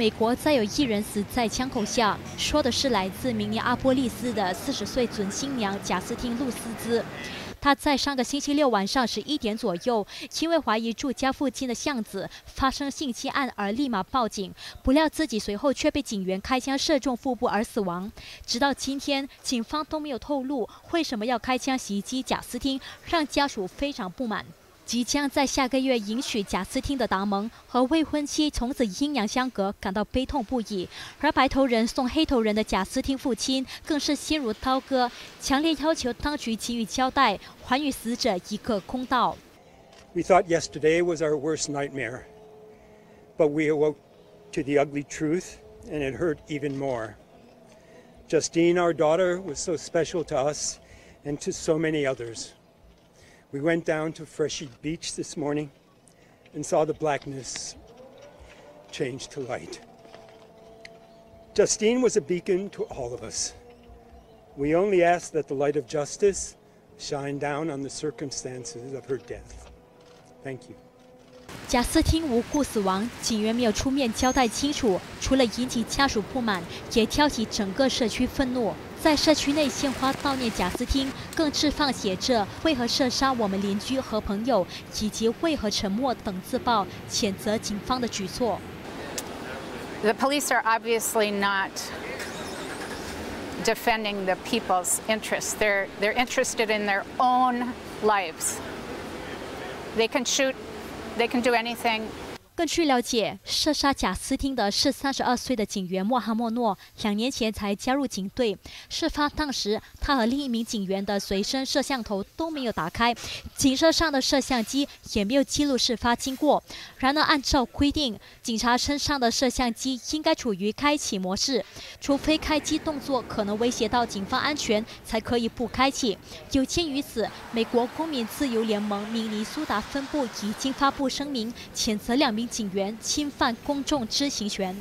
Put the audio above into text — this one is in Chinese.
美国再有一人死在枪口下，说的是来自明尼阿波利斯的四十岁准新娘贾斯汀·露斯兹。她在上个星期六晚上十一点左右，因为怀疑住家附近的巷子发生性侵案而立马报警，不料自己随后却被警员开枪射中腹部而死亡。直到今天，警方都没有透露为什么要开枪袭击贾斯汀，让家属非常不满。即将在下个月迎娶贾斯汀的达蒙和未婚妻从此阴阳相隔，感到悲痛不已。而白头人送黑头人的贾斯汀父亲更是心如刀割，强烈要求当局给予交代，还予死者一个公道。We thought yesterday was our worst nightmare, but we awoke to the ugly truth, and it hurt even more. Justine, our daughter, was so special to us and to so many others. We went down to Freshy Beach this morning and saw the blackness change to light. Justine was a beacon to all of us. We only ask that the light of justice shine down on the circumstances of her death. Thank you. 贾斯汀无故死亡，警员没有出面交代清楚，除了引起家属不满，也挑起整个社区愤怒。 在社区内献花悼念贾斯汀，更置放写着“为何射杀我们邻居和朋友”以及“为何沉默”等字报，谴责警方的举措。The police are obviously not defending the people's interests. They're they're interested in their own lives. They can shoot they can do anything. 根据了解，射杀贾斯汀的是三十二岁的警员莫哈默诺，两年前才加入警队。事发当时，他和另一名警员的随身摄像头都没有打开，警车上的摄像机也没有记录事发经过。然而，按照规定，警察身上的摄像机应该处于开启模式，除非开机动作可能威胁到警方安全，才可以不开启。有鉴于此，美国公民自由联盟明尼苏达分部已经发布声明，谴责两名。警员侵犯公众知情权。